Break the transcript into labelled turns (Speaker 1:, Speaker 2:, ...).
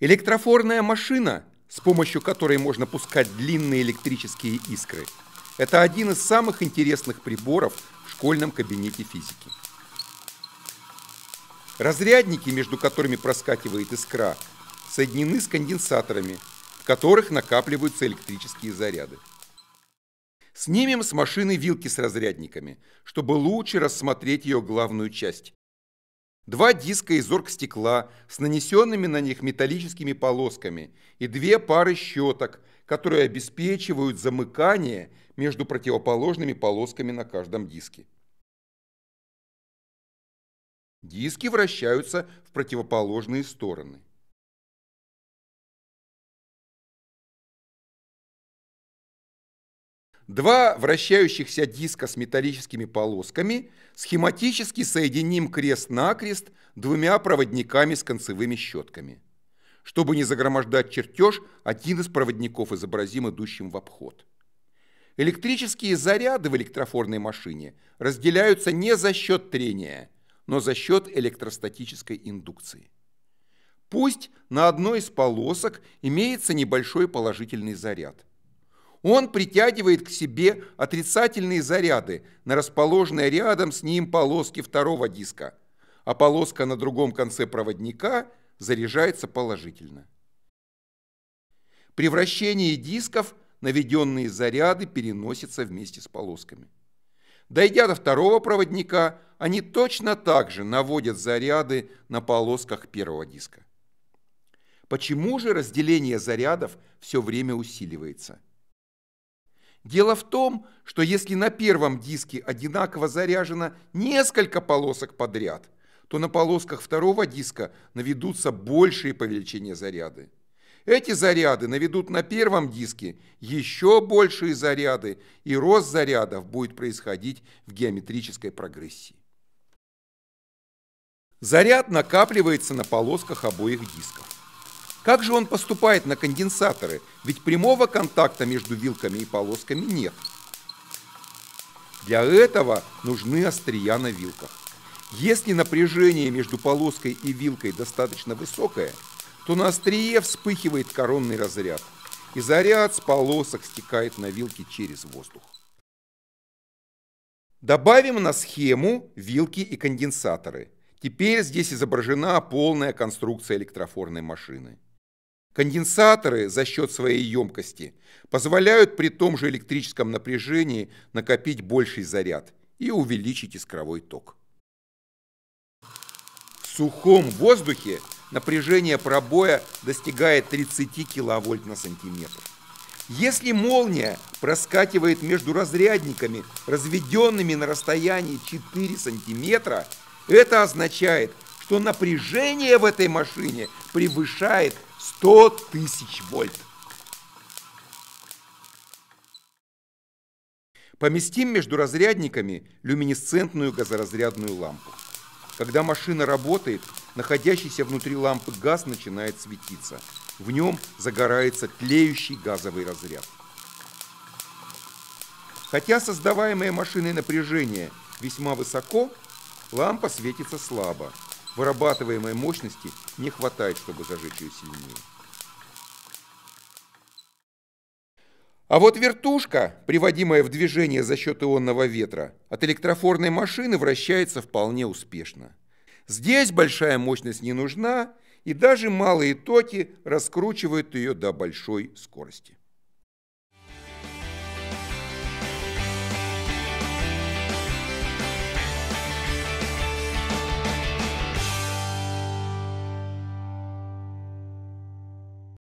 Speaker 1: Электрофорная машина, с помощью которой можно пускать длинные электрические искры, это один из самых интересных приборов в школьном кабинете физики. Разрядники, между которыми проскакивает искра, соединены с конденсаторами, в которых накапливаются электрические заряды. Снимем с машины вилки с разрядниками, чтобы лучше рассмотреть ее главную часть. Два диска из оргстекла с нанесенными на них металлическими полосками и две пары щеток, которые обеспечивают замыкание между противоположными полосками на каждом диске. Диски вращаются в противоположные стороны. Два вращающихся диска с металлическими полосками схематически соединим крест-накрест двумя проводниками с концевыми щетками. Чтобы не загромождать чертеж, один из проводников изобразим идущим в обход. Электрические заряды в электрофорной машине разделяются не за счет трения, но за счет электростатической индукции. Пусть на одной из полосок имеется небольшой положительный заряд. Он притягивает к себе отрицательные заряды на расположенные рядом с ним полоски второго диска, а полоска на другом конце проводника заряжается положительно. При вращении дисков наведенные заряды переносятся вместе с полосками. Дойдя до второго проводника, они точно так же наводят заряды на полосках первого диска. Почему же разделение зарядов все время усиливается? Дело в том, что если на первом диске одинаково заряжено несколько полосок подряд, то на полосках второго диска наведутся большие по величине заряды. Эти заряды наведут на первом диске еще большие заряды, и рост зарядов будет происходить в геометрической прогрессии. Заряд накапливается на полосках обоих дисков. Как же он поступает на конденсаторы? Ведь прямого контакта между вилками и полосками нет. Для этого нужны острия на вилках. Если напряжение между полоской и вилкой достаточно высокое, то на острие вспыхивает коронный разряд, и заряд с полосок стекает на вилки через воздух. Добавим на схему вилки и конденсаторы. Теперь здесь изображена полная конструкция электрофорной машины. Конденсаторы за счет своей емкости позволяют при том же электрическом напряжении накопить больший заряд и увеличить искровой ток. В сухом воздухе напряжение пробоя достигает 30 киловольт на сантиметр. Если молния проскакивает между разрядниками, разведенными на расстоянии 4 сантиметра, это означает, что напряжение в этой машине превышает 100 тысяч вольт. Поместим между разрядниками люминесцентную газоразрядную лампу. Когда машина работает, находящийся внутри лампы газ начинает светиться. В нем загорается тлеющий газовый разряд. Хотя создаваемое машиной напряжение весьма высоко, лампа светится слабо, вырабатываемой мощности не хватает, чтобы зажечь ее сильнее. А вот вертушка, приводимая в движение за счет ионного ветра, от электрофорной машины вращается вполне успешно. Здесь большая мощность не нужна, и даже малые токи раскручивают ее до большой скорости.